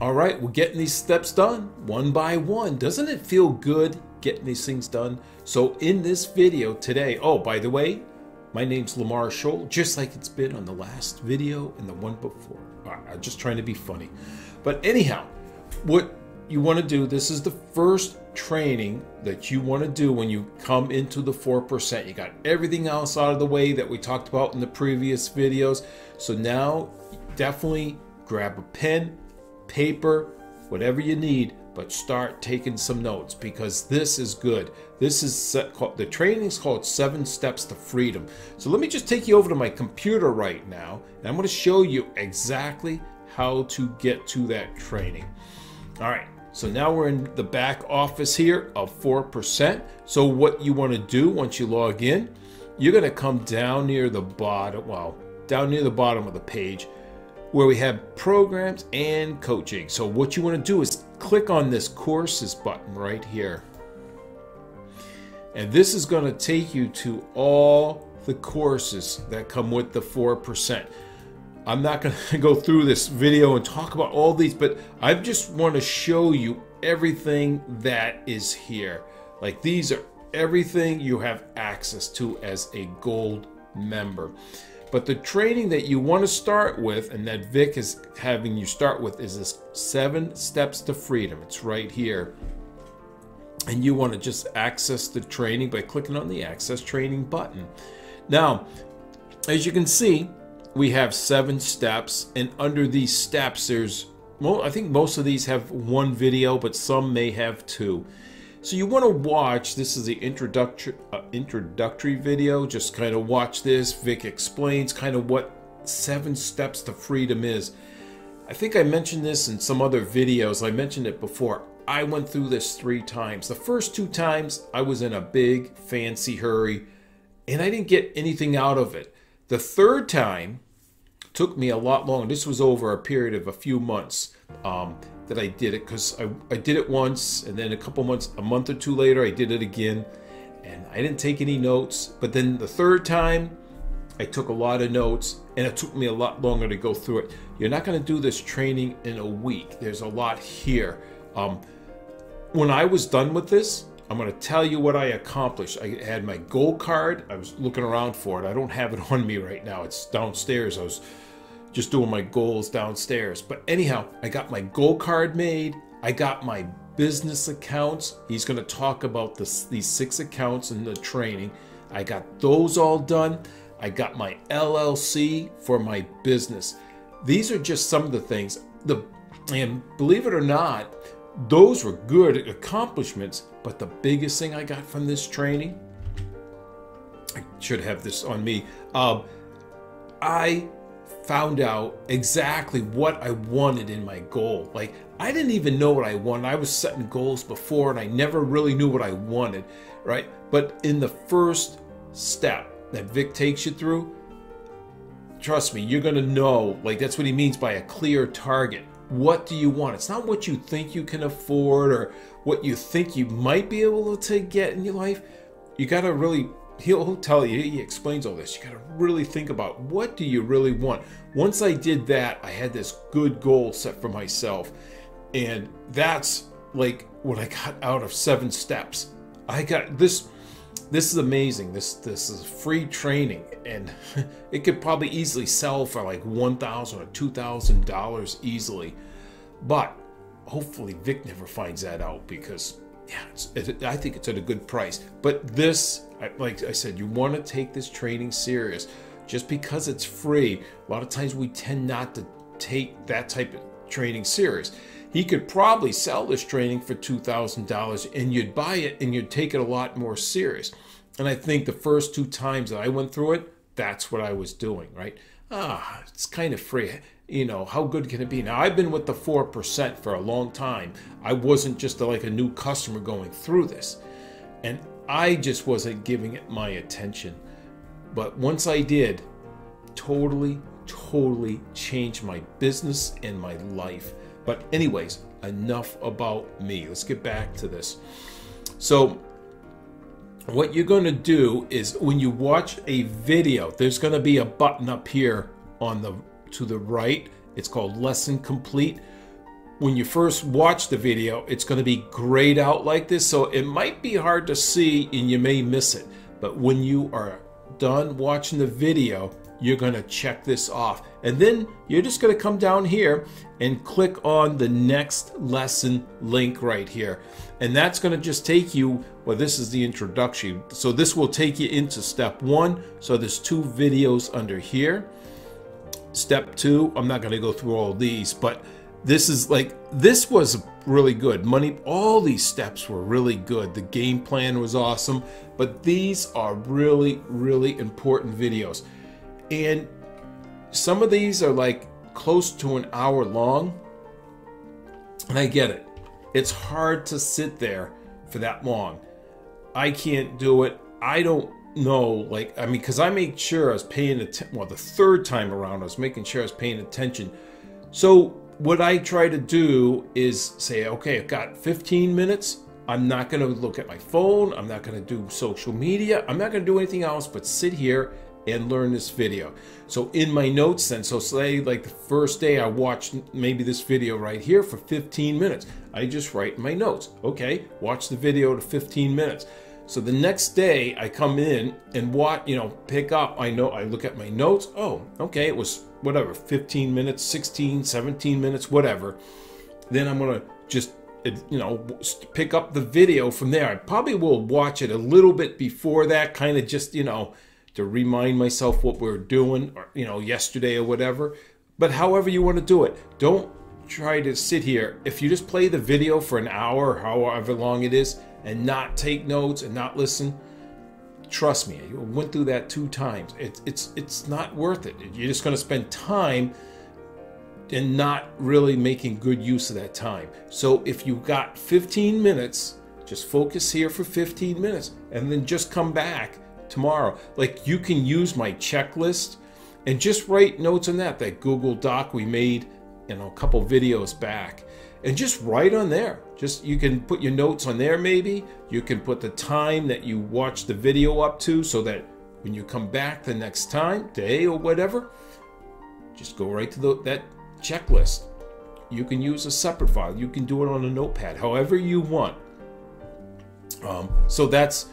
All right, we're getting these steps done one by one. Doesn't it feel good getting these things done? So in this video today, oh, by the way, my name's Lamar Schoell, just like it's been on the last video and the one before. I'm just trying to be funny. But anyhow, what you want to do, this is the first training that you want to do when you come into the 4%. You got everything else out of the way that we talked about in the previous videos. So now definitely grab a pen, paper, whatever you need, but start taking some notes because this is good. This is the training is called Seven Steps to Freedom. So let me just take you over to my computer right now, and I'm going to show you exactly how to get to that training. All right. So now we're in the back office here of 4%. So what you want to do once you log in, you're going to come down near the bottom, well, down near the bottom of the page where we have programs and coaching. So what you want to do is click on this courses button right here. And this is going to take you to all the courses that come with the 4%. I'm not going to go through this video and talk about all these, but I just want to show you everything that is here. Like these are everything you have access to as a gold member. But the training that you want to start with, and that Vic is having you start with, is this seven steps to freedom. It's right here. And you want to just access the training by clicking on the access training button. Now, as you can see, we have seven steps, and under these steps, there's well, I think most of these have one video, but some may have two. So you want to watch, this is the introductory, uh, introductory video, just kind of watch this. Vic explains kind of what seven steps to freedom is. I think I mentioned this in some other videos. I mentioned it before. I went through this three times. The first two times I was in a big fancy hurry and I didn't get anything out of it. The third time took me a lot longer. This was over a period of a few months. Um, that I did it because I, I did it once and then a couple months, a month or two later, I did it again and I didn't take any notes. But then the third time, I took a lot of notes and it took me a lot longer to go through it. You're not going to do this training in a week. There's a lot here. Um, when I was done with this, I'm going to tell you what I accomplished. I had my goal card. I was looking around for it. I don't have it on me right now. It's downstairs. I was just doing my goals downstairs. But anyhow, I got my goal card made. I got my business accounts. He's going to talk about these six accounts in the training. I got those all done. I got my LLC for my business. These are just some of the things. The and believe it or not, those were good accomplishments. But the biggest thing I got from this training, I should have this on me. Um, I found out exactly what I wanted in my goal. Like, I didn't even know what I wanted. I was setting goals before and I never really knew what I wanted, right? But in the first step that Vic takes you through, trust me, you're going to know, like, that's what he means by a clear target. What do you want? It's not what you think you can afford or what you think you might be able to get in your life. You got to really he'll tell you he explains all this. You got to really think about what do you really want? Once i did that i had this good goal set for myself and that's like what i got out of seven steps. I got this this is amazing. This this is free training and it could probably easily sell for like 1000 or 2000 dollars easily but hopefully vic never finds that out because yeah, it, I think it's at a good price. But this, like I said, you want to take this training serious. Just because it's free, a lot of times we tend not to take that type of training serious. He could probably sell this training for $2,000 and you'd buy it and you'd take it a lot more serious. And I think the first two times that I went through it, that's what I was doing, right? Ah, it's kind of free you know, how good can it be? Now, I've been with the 4% for a long time. I wasn't just like a new customer going through this. And I just wasn't giving it my attention. But once I did, totally, totally changed my business and my life. But, anyways, enough about me. Let's get back to this. So, what you're going to do is when you watch a video, there's going to be a button up here on the to the right. It's called Lesson Complete. when you first watch the video, it's going to be grayed out like this. So it might be hard to see and you may miss it. But when you are done watching the video, you're going to check this off. And then you're just going to come down here and click on the next lesson link right here. And that's going to just take you, well, this is the introduction. So this will take you into step one. So there's two videos under here. Step two, I'm not going to go through all these, but this is like, this was really good. Money, all these steps were really good. The game plan was awesome, but these are really, really important videos. And some of these are like close to an hour long. And I get it. It's hard to sit there for that long. I can't do it. I don't know. Like, I mean, because I made sure I was paying attention. Well, the third time around, I was making sure I was paying attention. So, what I try to do is say, okay, I've got 15 minutes. I'm not going to look at my phone. I'm not going to do social media. I'm not going to do anything else but sit here and learn this video. So in my notes then, so say like the first day I watched maybe this video right here for 15 minutes. I just write my notes, okay, watch the video to 15 minutes. So the next day I come in and what, you know, pick up, I know, I look at my notes. Oh, okay, it was whatever, 15 minutes, 16, 17 minutes, whatever. Then I'm going to just eh, you know pick up the video from there i probably will watch it a little bit before that kind of just you know to remind myself what we are doing, or, you know, yesterday or whatever. But however you want to do it, don't try to sit here. If you just play the video for an hour however long it is and not take notes and not listen, trust me, you went through that two times. It's it's it's not worth it. You're just going to spend time and not really making good use of that time. So if you got 15 minutes, just focus here for 15 minutes and then just come back tomorrow. Like you can use my checklist and just write notes on that, that Google Doc we made, in a couple videos back. And just write on there. Just you can put your notes on there maybe. You can put the time that you watch the video up to so that when you come back the next time, day or whatever, just go right to the, that checklist. You can use a separate file. You can do it on a notepad, however you want. Um, so that's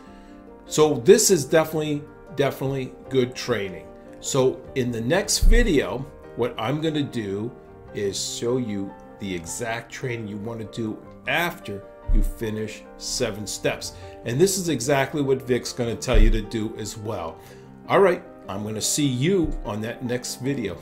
so this is definitely, definitely good training. So in the next video, what I'm gonna do is show you the exact training you wanna do after you finish seven steps. And this is exactly what Vic's gonna tell you to do as well. All right, I'm gonna see you on that next video.